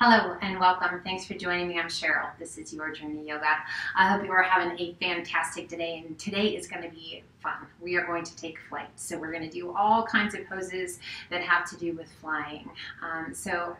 Hello and welcome. Thanks for joining me. I'm Cheryl. This is Your Journey Yoga. I hope you are having a fantastic day, and today is going to be fun. We are going to take flight. So, we're going to do all kinds of poses that have to do with flying. Um, so,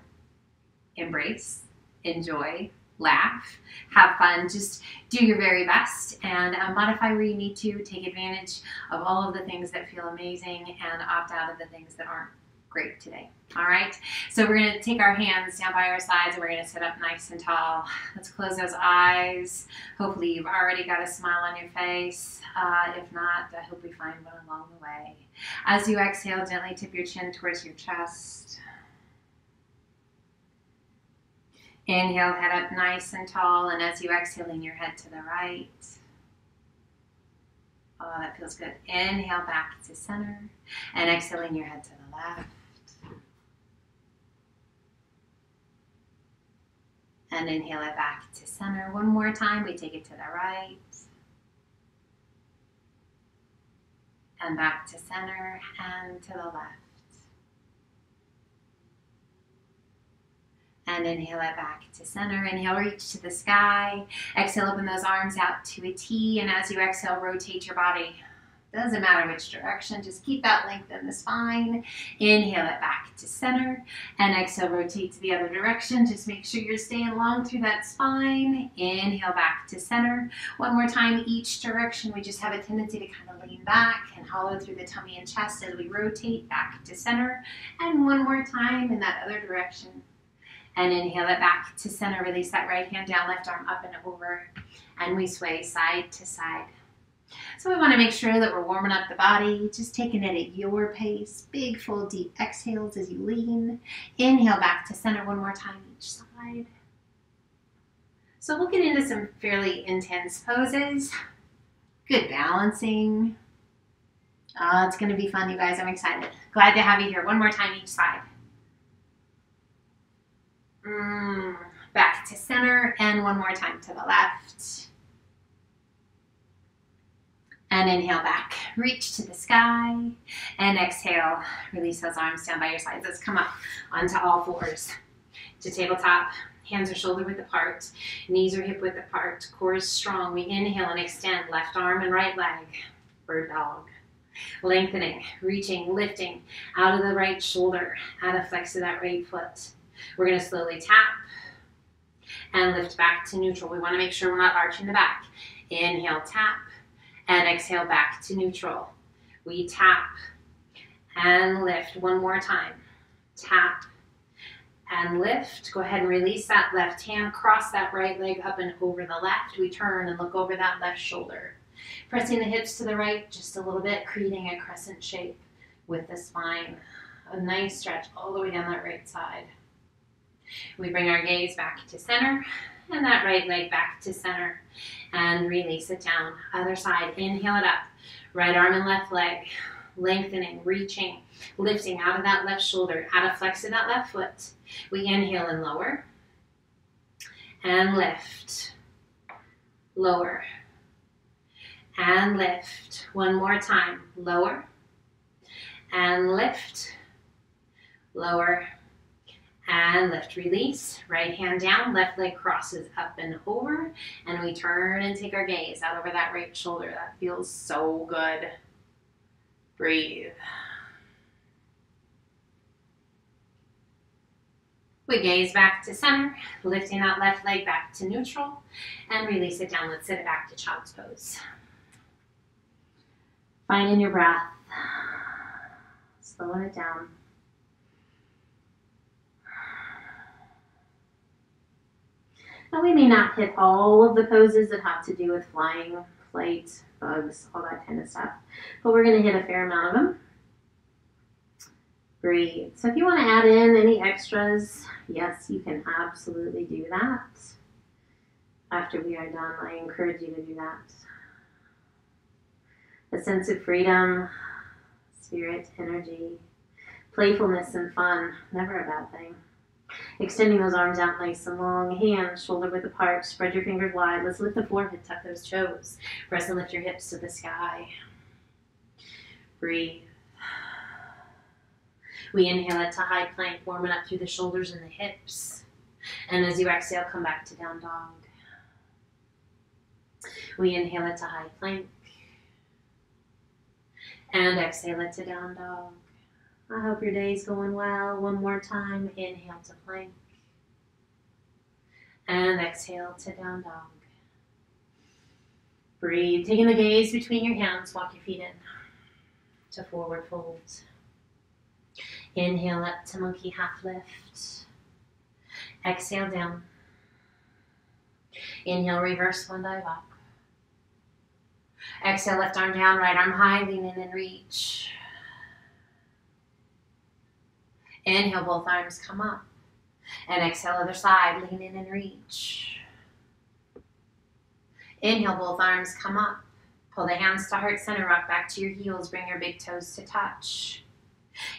embrace, enjoy, laugh, have fun, just do your very best and uh, modify where you need to. Take advantage of all of the things that feel amazing and opt out of the things that aren't great today. All right, so we're gonna take our hands down by our sides and we're gonna sit up nice and tall. Let's close those eyes. Hopefully you've already got a smile on your face. Uh, if not, I hope we find one along the way. As you exhale, gently tip your chin towards your chest. Inhale, head up nice and tall, and as you exhale, lean your head to the right. Oh, that feels good. Inhale back to center, and exhaling your head to the left. And inhale it back to center. One more time, we take it to the right. And back to center and to the left. And inhale it back to center. Inhale, reach to the sky. Exhale, open those arms out to a T. And as you exhale, rotate your body doesn't matter which direction, just keep that length in the spine. Inhale it back to center and exhale, rotate to the other direction. Just make sure you're staying long through that spine. Inhale back to center. One more time each direction. We just have a tendency to kind of lean back and hollow through the tummy and chest as we rotate back to center. And one more time in that other direction. And inhale it back to center. Release that right hand down, left arm up and over. And we sway side to side. So we want to make sure that we're warming up the body, just taking it at your pace. Big, full, deep exhales as you lean. Inhale back to center one more time each side. So we'll get into some fairly intense poses. Good balancing. Oh, it's going to be fun, you guys. I'm excited. Glad to have you here. One more time each side. Mm, back to center and one more time to the left and inhale back. Reach to the sky and exhale. Release those arms down by your sides. Let's come up onto all fours to tabletop. Hands are shoulder width apart, knees are hip width apart, core is strong. We inhale and extend left arm and right leg, bird dog. Lengthening, reaching, lifting out of the right shoulder, out of flex of that right foot. We're going to slowly tap and lift back to neutral. We want to make sure we're not arching the back. Inhale, tap, and exhale back to neutral. We tap and lift one more time. Tap and lift. Go ahead and release that left hand. Cross that right leg up and over the left. We turn and look over that left shoulder. Pressing the hips to the right just a little bit, creating a crescent shape with the spine. A nice stretch all the way down that right side. We bring our gaze back to center and that right leg back to center. And release it down. Other side, inhale it up. Right arm and left leg, lengthening, reaching, lifting out of that left shoulder, out of flex of that left foot. We inhale and lower. And lift, lower. And lift. One more time, lower. And lift, lower and lift, release. Right hand down, left leg crosses up and over. And we turn and take our gaze out over that right shoulder. That feels so good. Breathe. We gaze back to center, lifting that left leg back to neutral, and release it down. Let's sit it back to child's pose. Finding your breath, slowing it down. We may not hit all of the poses that have to do with flying, flight, bugs, all that kind of stuff, but we're going to hit a fair amount of them. Breathe. So if you want to add in any extras, yes, you can absolutely do that. After we are done, I encourage you to do that. A sense of freedom, spirit, energy, playfulness, and fun, never a bad thing. Extending those arms out nice and long. Hands shoulder width apart. Spread your fingers wide. Let's lift the forehead. Tuck those toes. Press and lift your hips to the sky. Breathe. We inhale it to high plank, warming up through the shoulders and the hips. And as you exhale, come back to down dog. We inhale it to high plank. And exhale it to down dog. I hope your day's going well. One more time. Inhale to plank. And exhale to down dog. Breathe. Taking the gaze between your hands. Walk your feet in to forward fold. Inhale up to monkey half lift. Exhale down. Inhale, reverse swan dive up. Exhale, left arm down, right arm high, lean in and reach. Inhale, both arms come up. And exhale, other side, lean in and reach. Inhale, both arms come up. Pull the hands to heart center, rock back to your heels, bring your big toes to touch.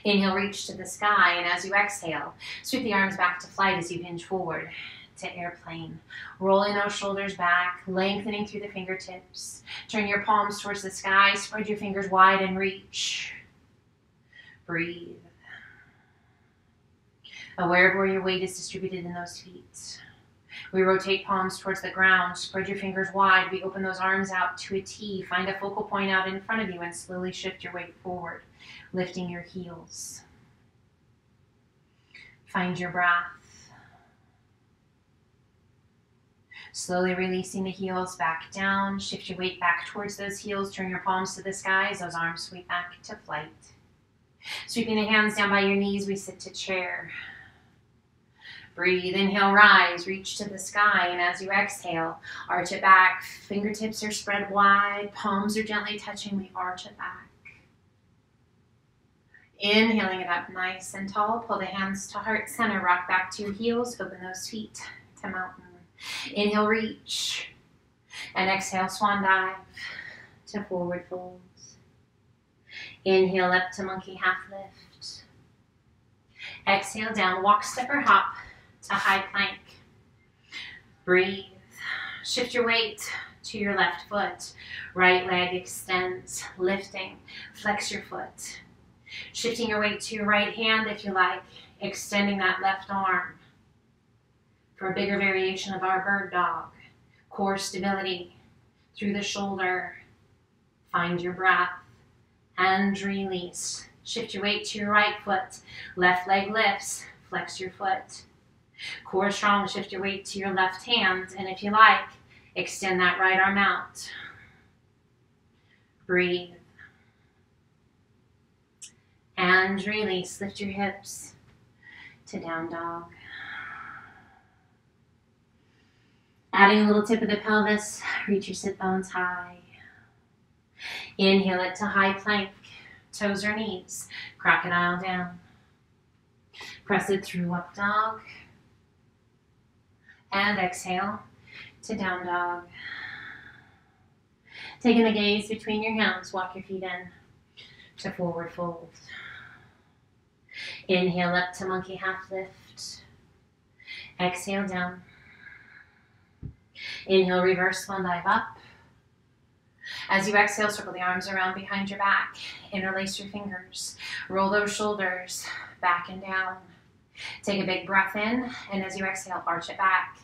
Inhale, reach to the sky, and as you exhale, sweep the arms back to flight as you hinge forward to airplane. Rolling those shoulders back, lengthening through the fingertips. Turn your palms towards the sky, spread your fingers wide and reach. Breathe. Aware of where your weight is distributed in those feet. We rotate palms towards the ground, spread your fingers wide. We open those arms out to a T. Find a focal point out in front of you and slowly shift your weight forward, lifting your heels. Find your breath. Slowly releasing the heels back down. Shift your weight back towards those heels. Turn your palms to the sky as those arms sweep back to flight. Sweeping the hands down by your knees, we sit to chair. Breathe, inhale, rise, reach to the sky, and as you exhale, arch it back. Fingertips are spread wide, palms are gently touching, we arch it back. Inhaling it up nice and tall, pull the hands to heart center, rock back to your heels, open those feet to mountain. Inhale, reach, and exhale, swan dive to forward folds. Inhale up to monkey half lift. Exhale down, walk, step, or hop to high plank. Breathe. Shift your weight to your left foot. Right leg extends, lifting. Flex your foot. Shifting your weight to your right hand if you like, extending that left arm for a bigger variation of our bird dog. Core stability through the shoulder. Find your breath and release. Shift your weight to your right foot. Left leg lifts. Flex your foot. Core strong, shift your weight to your left hand, and if you like, extend that right arm out. Breathe. And release. Lift your hips to down dog. Adding a little tip of the pelvis, reach your sit bones high. Inhale it to high plank, toes or knees, crocodile down. Press it through up dog. And exhale to down dog. Taking the gaze between your hands, walk your feet in to forward fold. Inhale up to monkey half lift. Exhale down. Inhale, reverse swan dive up. As you exhale, circle the arms around behind your back. Interlace your fingers. Roll those shoulders back and down. Take a big breath in, and as you exhale, arch it back.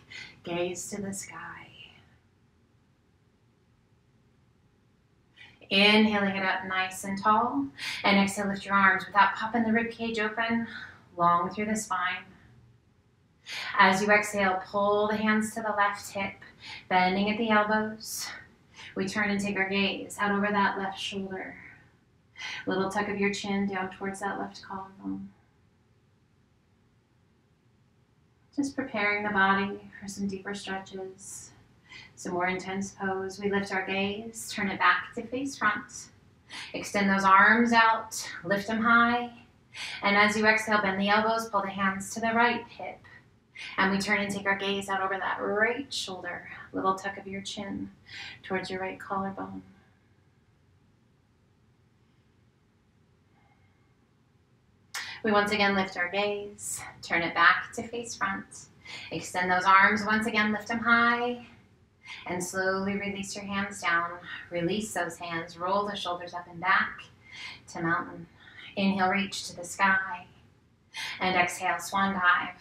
Gaze to the sky. Inhaling it up nice and tall. And exhale, lift your arms without popping the rib cage open, long through the spine. As you exhale, pull the hands to the left hip, bending at the elbows. We turn and take our gaze out over that left shoulder. Little tuck of your chin down towards that left collarbone. Just preparing the body for some deeper stretches, some more intense pose. We lift our gaze, turn it back to face front. Extend those arms out, lift them high. And as you exhale, bend the elbows, pull the hands to the right hip. And we turn and take our gaze out over that right shoulder, little tuck of your chin towards your right collarbone. We once again lift our gaze, turn it back to face front. Extend those arms, once again lift them high, and slowly release your hands down. Release those hands, roll the shoulders up and back to mountain. Inhale, reach to the sky, and exhale, swan dive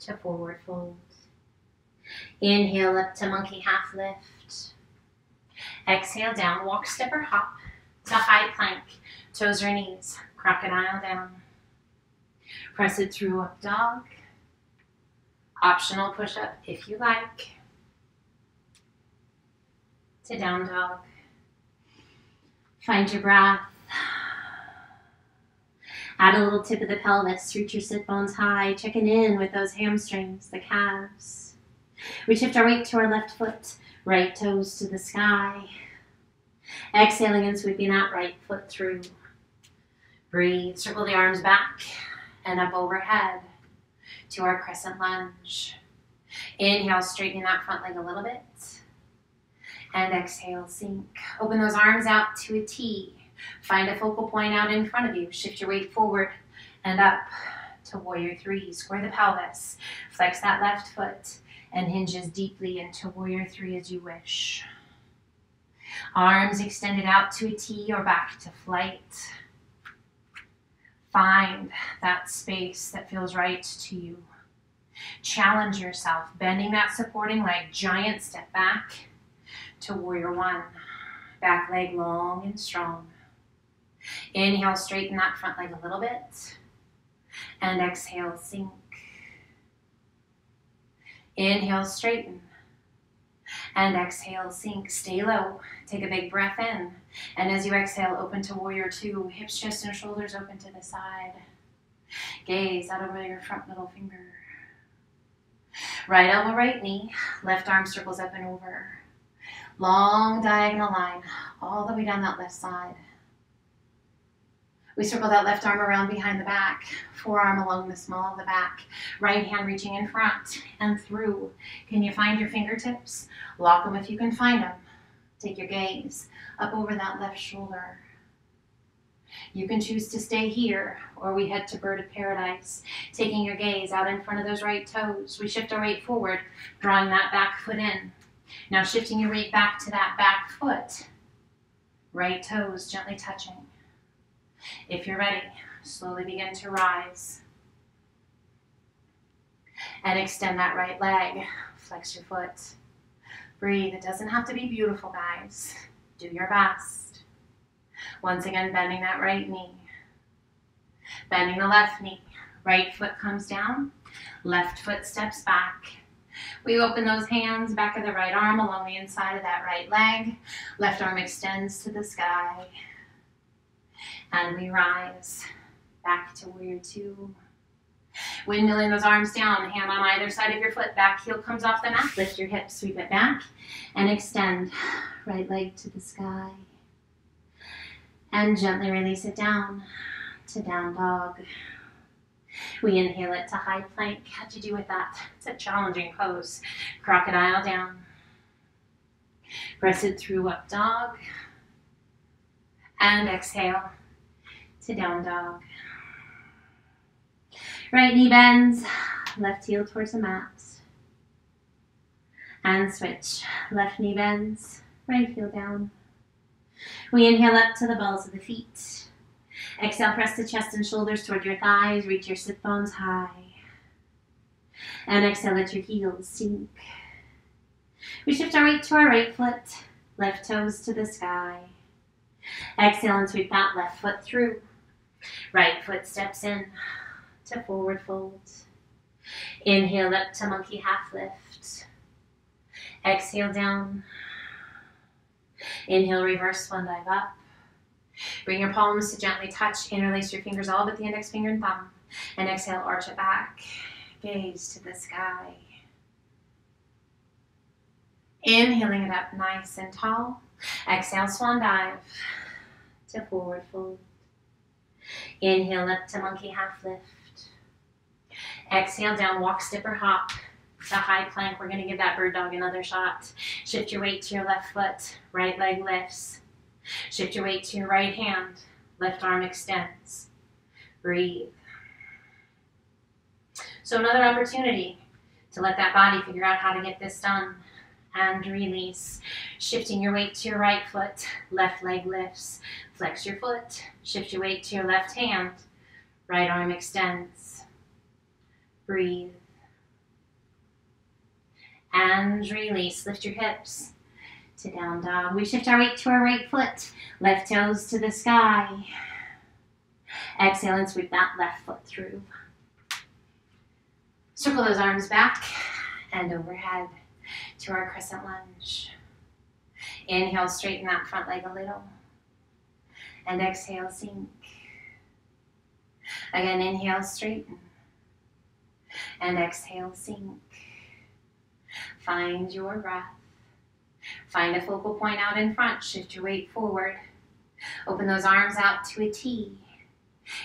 to forward fold. Inhale up to monkey half lift. Exhale down, walk, step, or hop to high plank, toes or knees, crocodile down. Press it through up dog. Optional push up if you like. To down dog. Find your breath. Add a little tip of the pelvis, reach your sit bones high, checking in with those hamstrings, the calves. We shift our weight to our left foot, right toes to the sky. Exhaling and sweeping that right foot through. Breathe, circle the arms back and up overhead to our crescent lunge. Inhale, straightening that front leg a little bit. And exhale, sink. Open those arms out to a T. Find a focal point out in front of you. Shift your weight forward and up to warrior three. Square the pelvis. Flex that left foot and hinges deeply into warrior three as you wish. Arms extended out to a T or back to flight. Find that space that feels right to you. Challenge yourself, bending that supporting leg, giant step back to warrior one. Back leg long and strong. Inhale, straighten that front leg a little bit. And exhale, sink. Inhale, straighten. And exhale, sink. Stay low. Take a big breath in. And as you exhale, open to warrior two. Hips, chest, and shoulders open to the side. Gaze out over your front middle finger. Right elbow, right knee. Left arm circles up and over. Long diagonal line all the way down that left side. We circle that left arm around behind the back, forearm along the small of the back, right hand reaching in front and through. Can you find your fingertips? Lock them if you can find them. Take your gaze up over that left shoulder. You can choose to stay here, or we head to bird of paradise, taking your gaze out in front of those right toes. We shift our weight forward, drawing that back foot in. Now shifting your weight back to that back foot. Right toes gently touching. If you're ready, slowly begin to rise. And extend that right leg. Flex your foot. Breathe. It doesn't have to be beautiful, guys. Do your best. Once again, bending that right knee. Bending the left knee. Right foot comes down. Left foot steps back. We open those hands, back of the right arm along the inside of that right leg. Left arm extends to the sky. And we rise back to warrior two. Windmilling those arms down, hand on either side of your foot, back heel comes off the mat, lift your hips, sweep it back, and extend right leg to the sky. And gently release it down to down dog. We inhale it to high plank. How'd you do with that? It's a challenging pose. Crocodile down. Press it through up dog. And exhale to down dog. Right knee bends, left heel towards the mat. And switch. Left knee bends, right heel down. We inhale up to the balls of the feet. Exhale, press the chest and shoulders toward your thighs, reach your sit bones high. And exhale, let your heels sink. We shift our weight to our right foot, left toes to the sky. Exhale and sweep that left foot through. Right foot steps in to forward fold. Inhale up to monkey half lift. Exhale down. Inhale, reverse swan dive up. Bring your palms to gently touch. Interlace your fingers all but the index finger and thumb. And exhale, arch it back. Gaze to the sky. Inhaling it up nice and tall. Exhale, swan dive to forward fold. Inhale up to monkey half lift. Exhale down, walk, step, or hop to high plank. We're going to give that bird dog another shot. Shift your weight to your left foot, right leg lifts. Shift your weight to your right hand, left arm extends. Breathe. So another opportunity to let that body figure out how to get this done. And release. Shifting your weight to your right foot, left leg lifts. Flex your foot, shift your weight to your left hand, right arm extends. Breathe. And release. Lift your hips to down dog. We shift our weight to our right foot. Left toes to the sky. Exhale and sweep that left foot through. Circle those arms back and overhead to our crescent lunge. Inhale, straighten that front leg a little. And exhale, sink. Again, inhale, straighten. And exhale, sink. Find your breath. Find a focal point out in front. Shift your weight forward. Open those arms out to a T.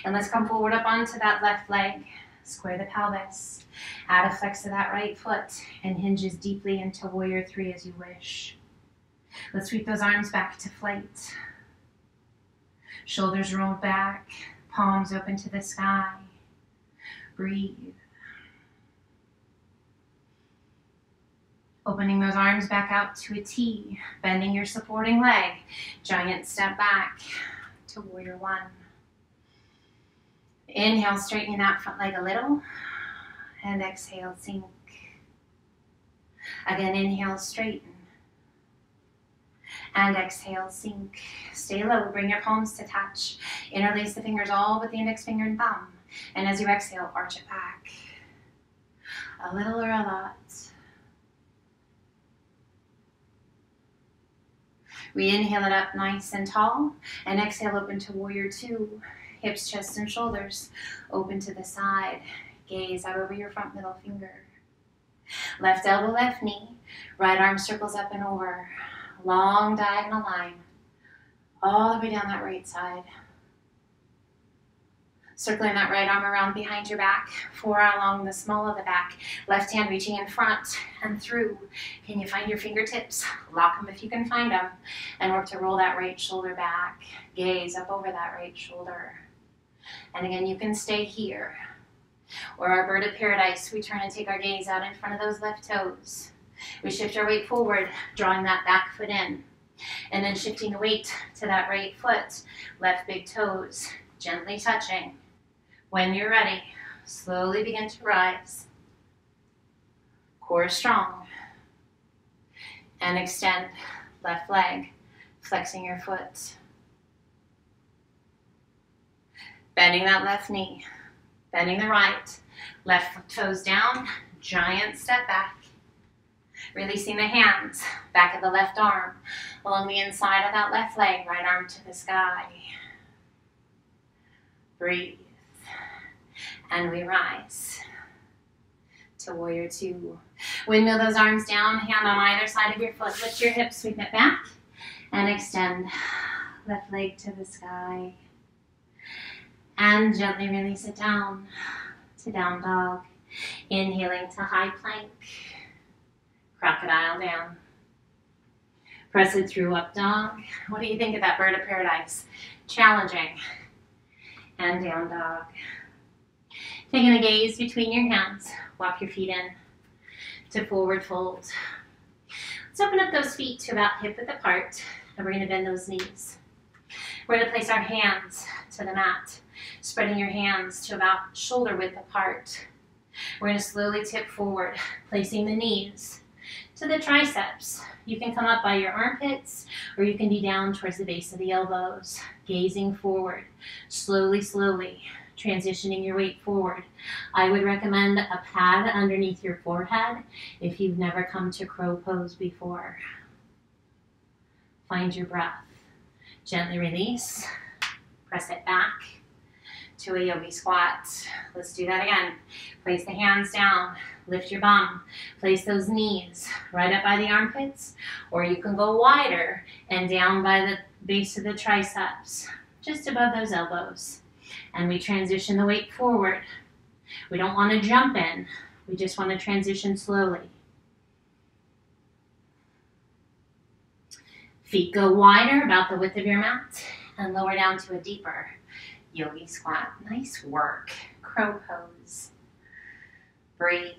And let's come forward up onto that left leg. Square the pelvis. Add a flex to that right foot and hinges deeply into warrior three as you wish. Let's sweep those arms back to flight. Shoulders rolled back, palms open to the sky. Breathe. Opening those arms back out to a T, bending your supporting leg. Giant step back to warrior one. Inhale, straightening that front leg a little. And exhale, sink. Again, inhale, straighten. And exhale, sink. Stay low, bring your palms to touch. Interlace the fingers all but the index finger and thumb. And as you exhale, arch it back. A little or a lot. We inhale it up nice and tall, and exhale open to warrior two. Hips, chest, and shoulders open to the side. Gaze out over your front middle finger. Left elbow, left knee. Right arm circles up and over. Long diagonal line. All the way down that right side. Circling that right arm around behind your back, forearm along the small of the back, left hand reaching in front and through. Can you find your fingertips? Lock them if you can find them. And work to roll that right shoulder back. Gaze up over that right shoulder. And again, you can stay here. Or our bird of paradise, we turn and take our gaze out in front of those left toes. We shift our weight forward, drawing that back foot in. And then shifting the weight to that right foot, left big toes, gently touching. When you're ready, slowly begin to rise. Core strong. And extend left leg, flexing your foot. Bending that left knee, bending the right, left toes down, giant step back. Releasing the hands, back of the left arm, along the inside of that left leg, right arm to the sky. Breathe and we rise to warrior two. Windmill those arms down, hand on either side of your foot. Lift your hips, sweep it back, and extend left leg to the sky. And gently release it down to down dog. Inhaling to high plank, crocodile down. Press it through up dog. What do you think of that bird of paradise? Challenging. And down dog. Taking a gaze between your hands, walk your feet in to forward fold. Let's open up those feet to about hip width apart, and we're going to bend those knees. We're to place our hands to the mat, spreading your hands to about shoulder width apart. We're to slowly tip forward, placing the knees to the triceps. You can come up by your armpits, or you can be down towards the base of the elbows, gazing forward, slowly, slowly, transitioning your weight forward. I would recommend a pad underneath your forehead if you've never come to crow pose before. Find your breath. Gently release. Press it back to a yogi squat. Let's do that again. Place the hands down. Lift your bum. Place those knees right up by the armpits, or you can go wider and down by the base of the triceps, just above those elbows and we transition the weight forward. We don't want to jump in. We just want to transition slowly. Feet go wider, about the width of your mat, and lower down to a deeper yogi squat. Nice work. Crow pose. Breathe.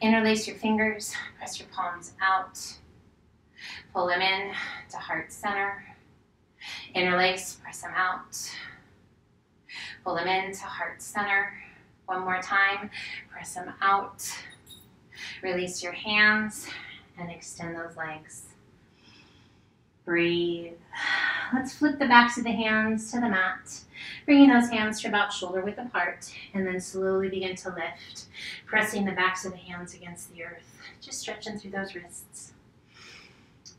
Interlace your fingers, press your palms out. Pull them in to heart center. Interlace, press them out. Pull them into heart center. One more time. Press them out. Release your hands and extend those legs. Breathe. Let's flip the backs of the hands to the mat, bringing those hands to about shoulder width apart, and then slowly begin to lift, pressing the backs of the hands against the earth, just stretching through those wrists.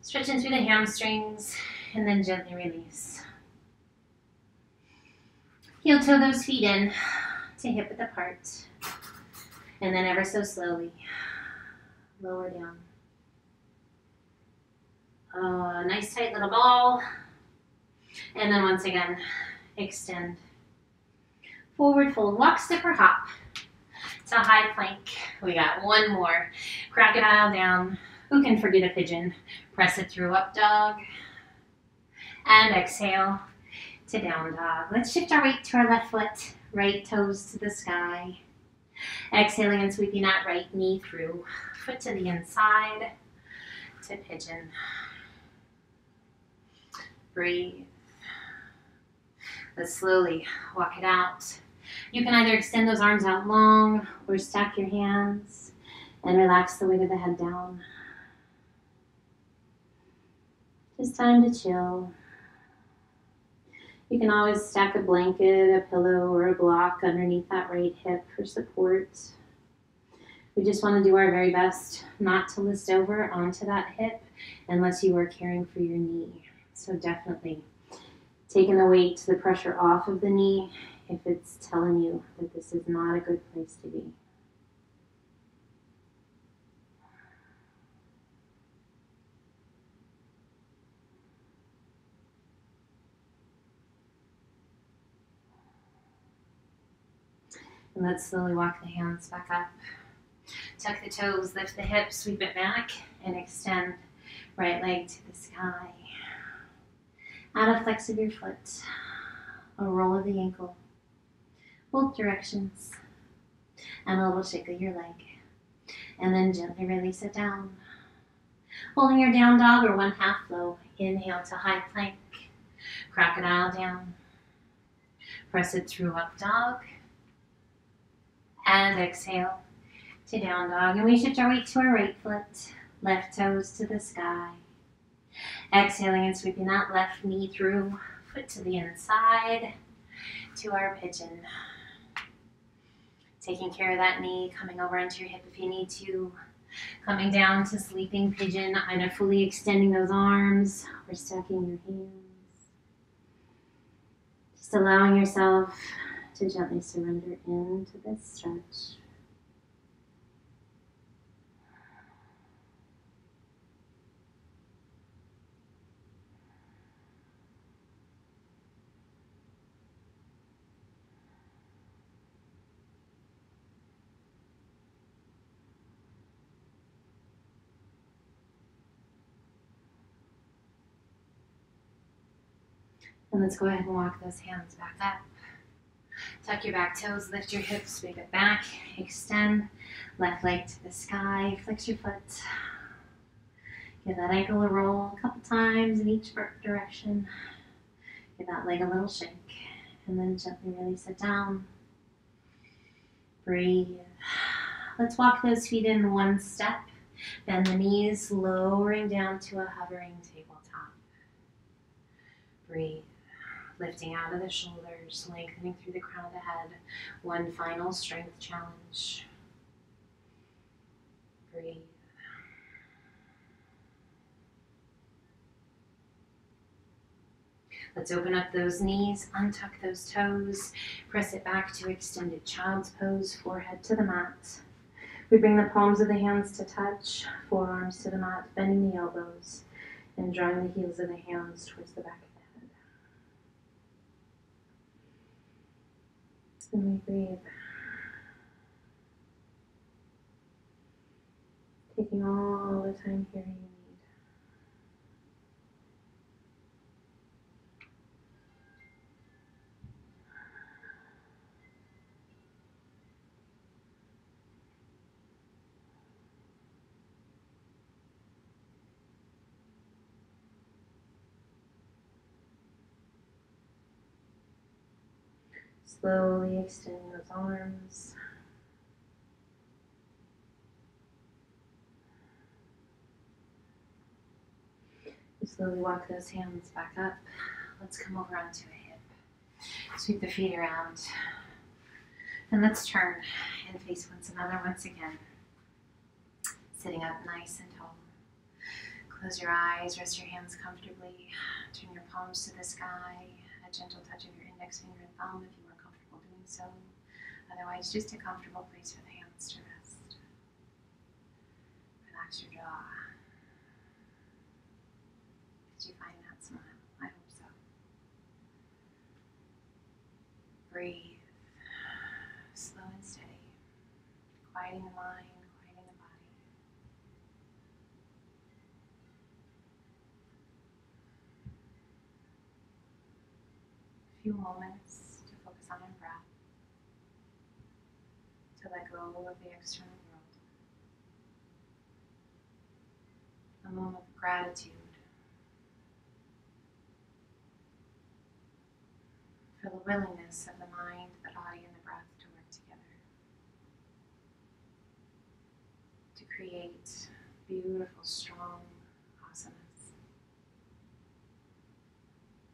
Stretching through the hamstrings, and then gently release. Heel toe those feet in to hip width apart, and then ever so slowly lower down. A nice tight little ball. And then once again, extend. Forward fold, walk, step, or hop to high plank. We got one more. Crocodile down. Who can forget a pigeon? Press it through up dog. And exhale to down dog. Let's shift our weight to our left foot, right toes to the sky. Exhaling and sweeping that right knee through. Foot to the inside to pigeon. Breathe. Let's slowly walk it out. You can either extend those arms out long or stack your hands and relax the weight of the head down. Just time to chill. You can always stack a blanket, a pillow, or a block underneath that right hip for support. We just want to do our very best not to list over onto that hip unless you are caring for your knee. So definitely taking the weight, to the pressure off of the knee if it's telling you that this is not a good place to be. And let's slowly walk the hands back up. Tuck the toes, lift the hips, sweep it back, and extend right leg to the sky. Add a flex of your foot, a roll of the ankle, both directions, and a little shake of your leg. And then gently release it down. Holding your down dog or one half flow, inhale to high plank, crocodile down. Press it through up dog. And exhale to down dog. And we shift our weight to our right foot, left toes to the sky. Exhaling and sweeping that left knee through, foot to the inside, to our pigeon. Taking care of that knee, coming over onto your hip if you need to. Coming down to sleeping pigeon, either fully extending those arms or stacking your hands. Just allowing yourself to gently surrender into this stretch. And let's go ahead and walk those hands back up. Tuck your back toes, lift your hips, sweep it back, extend, left leg to the sky, flex your foot. Give that ankle a roll a couple times in each direction. Give that leg a little shake, and then gently release it down. Breathe. Let's walk those feet in one step. Bend the knees, lowering down to a hovering tabletop. Breathe lifting out of the shoulders, lengthening through the crown of the head. One final strength challenge. Breathe. Let's open up those knees, untuck those toes, press it back to extended child's pose, forehead to the mat. We bring the palms of the hands to touch, forearms to the mat, bending the elbows, and drawing the heels of the hands towards the back And we breathe. Taking all the time here Slowly extend those arms. Slowly walk those hands back up. Let's come over onto a hip. Sweep the feet around. And let's turn and face once another once again. Sitting up nice and tall. Close your eyes, rest your hands comfortably. Turn your palms to the sky. A gentle touch of your index finger and thumb if you so. Otherwise, just a comfortable place for the hands to rest. Relax your jaw. Did you find that smile? I hope so. Breathe. Slow and steady. Quieting the mind, quieting the body. A few moments to focus on your breath. Of the external world. A moment of gratitude for the willingness of the mind, the body, and the breath to work together. To create beautiful, strong asanas,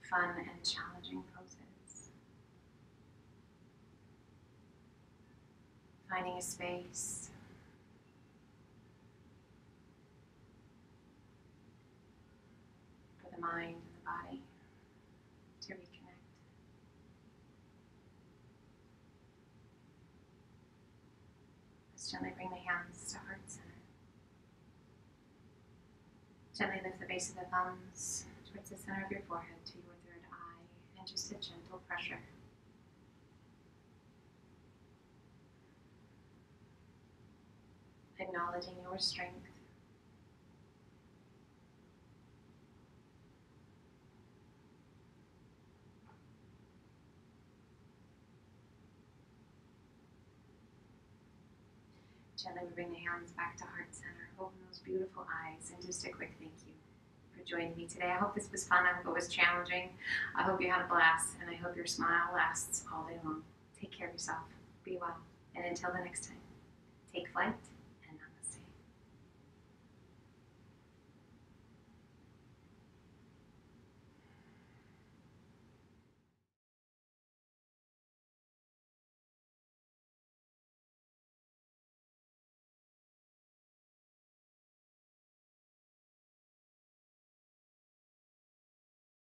fun and challenging Finding a space for the mind and the body to reconnect. Let's gently bring the hands to heart center. Gently lift the base of the thumbs towards the center of your forehead to your third eye, and just a gentle pressure. Acknowledging your strength. Gently bring the hands back to heart center. Open those beautiful eyes and just a quick thank you for joining me today. I hope this was fun. I hope it was challenging. I hope you had a blast and I hope your smile lasts all day long. Take care of yourself. Be well. And until the next time, take flight